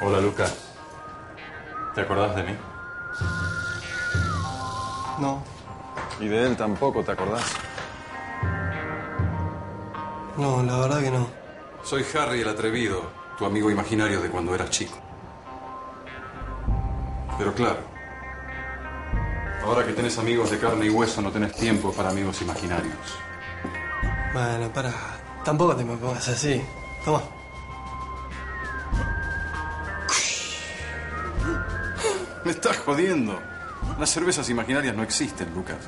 Lucas. ¿Te acordás de mí? No, Y de él tampoco, ¿te acordás? no, la verdad que no. Soy Harry el Atrevido, tu amigo imaginario de cuando eras chico. Pero claro, ahora que tenés amigos de carne y hueso, no tenés tiempo para amigos imaginarios. Bueno, para. Tampoco te me pongas así. Toma. Me estás jodiendo. Las cervezas imaginarias no existen, Lucas.